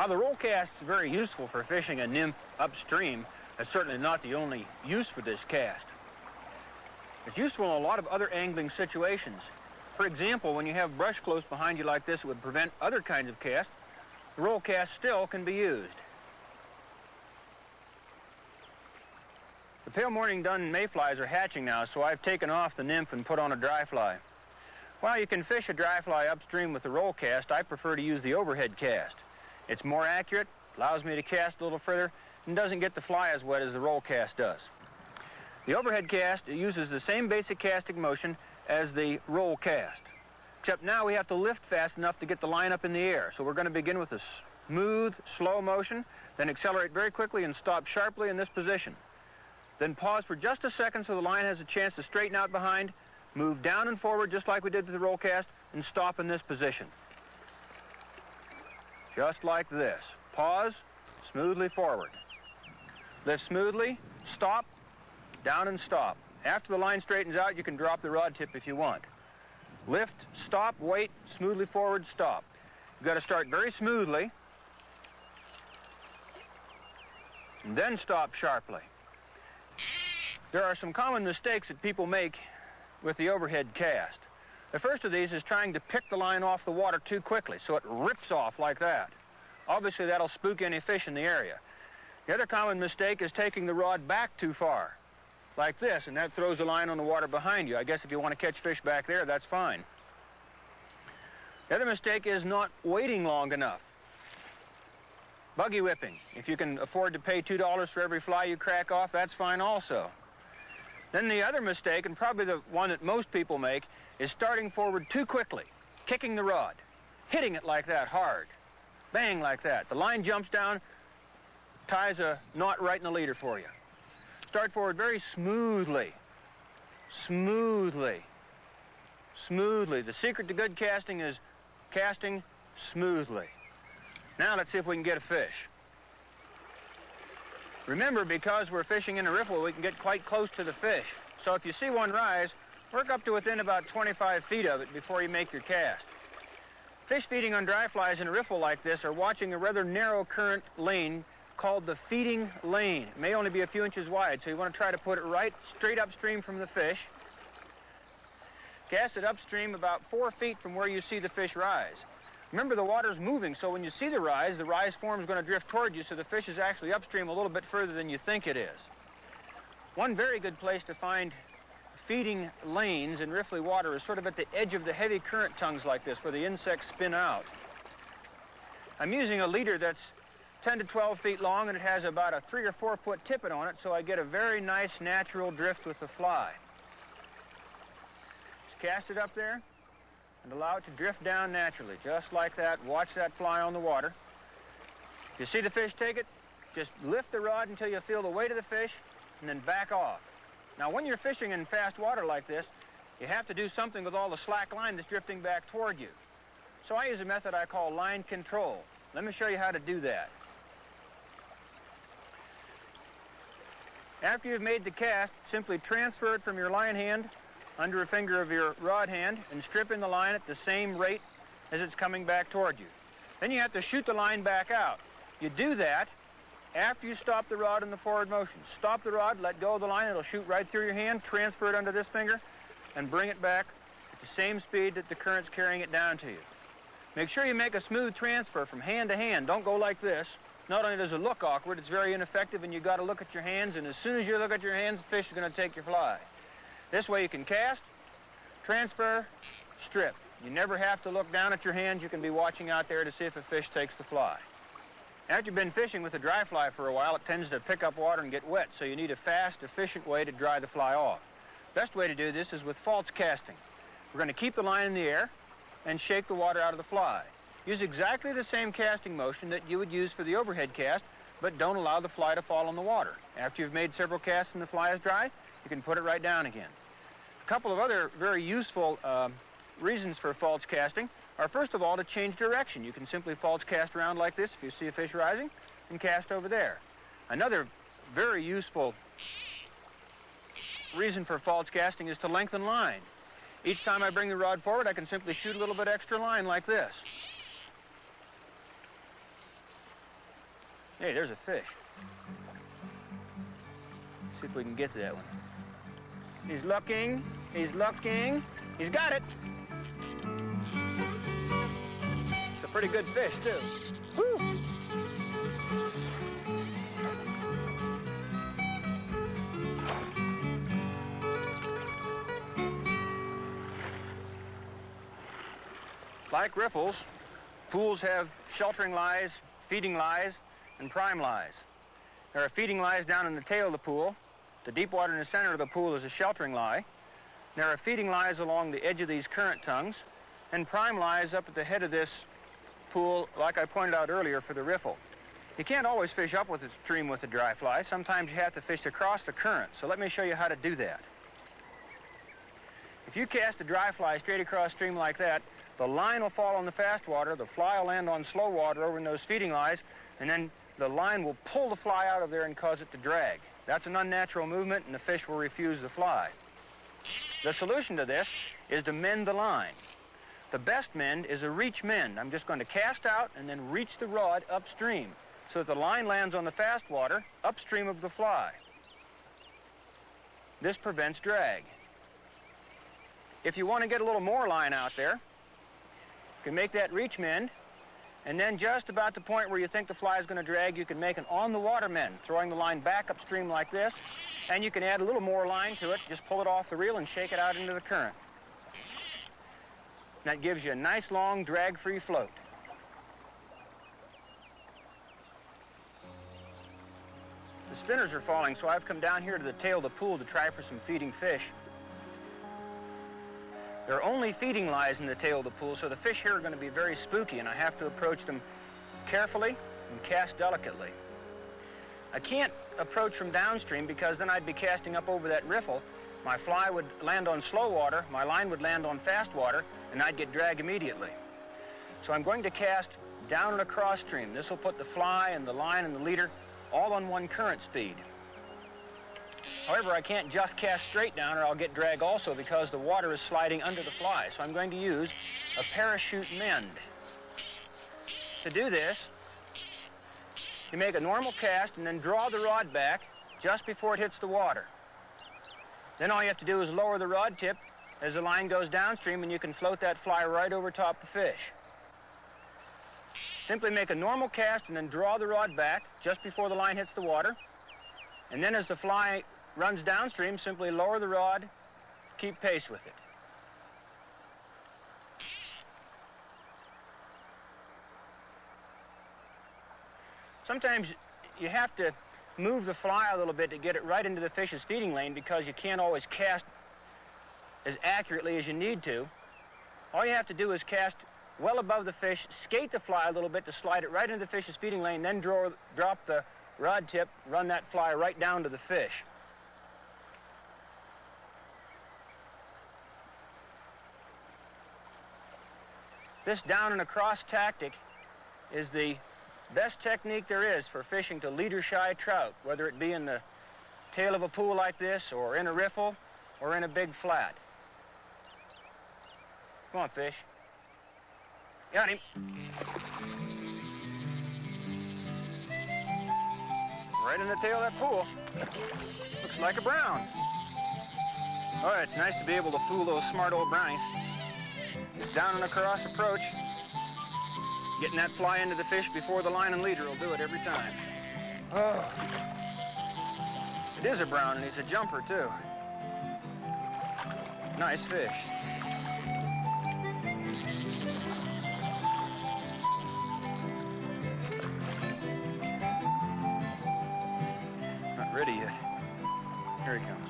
While the roll cast is very useful for fishing a nymph upstream, it's certainly not the only use for this cast. It's useful in a lot of other angling situations. For example, when you have brush close behind you like this, it would prevent other kinds of casts. The roll cast still can be used. The pale morning dun mayflies are hatching now, so I've taken off the nymph and put on a dry fly. While you can fish a dry fly upstream with the roll cast, I prefer to use the overhead cast. It's more accurate, allows me to cast a little further, and doesn't get the fly as wet as the roll cast does. The overhead cast uses the same basic casting motion as the roll cast, except now we have to lift fast enough to get the line up in the air. So we're going to begin with a smooth, slow motion, then accelerate very quickly and stop sharply in this position. Then pause for just a second so the line has a chance to straighten out behind, move down and forward just like we did with the roll cast, and stop in this position. Just like this. Pause, smoothly forward. Lift smoothly, stop, down and stop. After the line straightens out, you can drop the rod tip if you want. Lift, stop, wait, smoothly forward, stop. You've got to start very smoothly, and then stop sharply. There are some common mistakes that people make with the overhead cast. The first of these is trying to pick the line off the water too quickly, so it rips off like that. Obviously, that'll spook any fish in the area. The other common mistake is taking the rod back too far like this, and that throws a line on the water behind you. I guess if you want to catch fish back there, that's fine. The other mistake is not waiting long enough. Buggy whipping. If you can afford to pay $2 for every fly you crack off, that's fine also. Then the other mistake, and probably the one that most people make, is starting forward too quickly, kicking the rod, hitting it like that hard, bang like that. The line jumps down, ties a knot right in the leader for you. Start forward very smoothly. Smoothly. Smoothly. The secret to good casting is casting smoothly. Now let's see if we can get a fish. Remember, because we're fishing in a riffle, we can get quite close to the fish. So if you see one rise, work up to within about 25 feet of it before you make your cast. Fish feeding on dry flies in a riffle like this are watching a rather narrow current lane called the feeding lane. It may only be a few inches wide, so you want to try to put it right straight upstream from the fish. Cast it upstream about four feet from where you see the fish rise. Remember, the water's moving, so when you see the rise, the rise form is going to drift towards you, so the fish is actually upstream a little bit further than you think it is. One very good place to find feeding lanes in riffly water is sort of at the edge of the heavy current tongues like this, where the insects spin out. I'm using a leader that's 10 to 12 feet long, and it has about a three or four foot tippet on it, so I get a very nice natural drift with the fly. Just cast it up there and allow it to drift down naturally, just like that. Watch that fly on the water. If you see the fish take it, just lift the rod until you feel the weight of the fish, and then back off. Now, when you're fishing in fast water like this, you have to do something with all the slack line that's drifting back toward you. So I use a method I call line control. Let me show you how to do that. After you've made the cast, simply transfer it from your line hand under a finger of your rod hand and strip in the line at the same rate as it's coming back toward you. Then you have to shoot the line back out. You do that after you stop the rod in the forward motion. Stop the rod, let go of the line, it'll shoot right through your hand, transfer it under this finger, and bring it back at the same speed that the current's carrying it down to you. Make sure you make a smooth transfer from hand to hand. Don't go like this. Not only does it look awkward, it's very ineffective and you've got to look at your hands and as soon as you look at your hands, the fish is going to take your fly. This way you can cast, transfer, strip. You never have to look down at your hands. You can be watching out there to see if a fish takes the fly. After you've been fishing with a dry fly for a while, it tends to pick up water and get wet, so you need a fast, efficient way to dry the fly off. Best way to do this is with false casting. We're going to keep the line in the air and shake the water out of the fly. Use exactly the same casting motion that you would use for the overhead cast, but don't allow the fly to fall in the water. After you've made several casts and the fly is dry, you can put it right down again. A couple of other very useful uh, reasons for false casting are first of all to change direction. You can simply false cast around like this if you see a fish rising and cast over there. Another very useful reason for false casting is to lengthen line. Each time I bring the rod forward, I can simply shoot a little bit extra line like this. Hey, there's a fish. See if we can get to that one. He's looking, he's looking, he's got it. It's a pretty good fish, too. Woo! Like riffles, pools have sheltering lies, feeding lies, and prime lies. There are feeding lies down in the tail of the pool. The deep water in the center of the pool is a sheltering lie. There are feeding lies along the edge of these current tongues, and prime lies up at the head of this pool, like I pointed out earlier, for the riffle. You can't always fish up with the stream with a dry fly. Sometimes you have to fish across the current. So let me show you how to do that. If you cast a dry fly straight across stream like that, the line will fall on the fast water, the fly will land on slow water over in those feeding lies, and then the line will pull the fly out of there and cause it to drag. That's an unnatural movement, and the fish will refuse the fly. The solution to this is to mend the line. The best mend is a reach mend. I'm just going to cast out and then reach the rod upstream so that the line lands on the fast water upstream of the fly. This prevents drag. If you want to get a little more line out there, you can make that reach mend, and then just about the point where you think the fly is going to drag, you can make an on-the-water mend, throwing the line back upstream like this, and you can add a little more line to it, just pull it off the reel and shake it out into the current. That gives you a nice, long, drag-free float. The spinners are falling, so I've come down here to the tail of the pool to try for some feeding fish. There are only feeding lies in the tail of the pool, so the fish here are going to be very spooky, and I have to approach them carefully and cast delicately. I can't approach from downstream because then I'd be casting up over that riffle. My fly would land on slow water, my line would land on fast water, and I'd get drag immediately. So I'm going to cast down and across stream. This will put the fly and the line and the leader all on one current speed. However, I can't just cast straight down or I'll get drag also because the water is sliding under the fly. So I'm going to use a parachute mend. To do this, you make a normal cast and then draw the rod back just before it hits the water. Then all you have to do is lower the rod tip as the line goes downstream and you can float that fly right over top the fish. Simply make a normal cast and then draw the rod back just before the line hits the water. And then as the fly runs downstream, simply lower the rod, keep pace with it. Sometimes you have to move the fly a little bit to get it right into the fish's feeding lane because you can't always cast as accurately as you need to. All you have to do is cast well above the fish, skate the fly a little bit to slide it right into the fish's feeding lane, then draw, drop the rod tip, run that fly right down to the fish. This down and across tactic is the best technique there is for fishing to leader shy trout, whether it be in the tail of a pool like this, or in a riffle, or in a big flat. Come on, fish. Got him. Right in the tail of that pool. Looks like a brown. Right, it's nice to be able to fool those smart old brownies. This down and across approach. Getting that fly into the fish before the line and leader will do it every time. Oh. It is a brown, and he's a jumper, too. Nice fish. Not ready yet. Here he comes.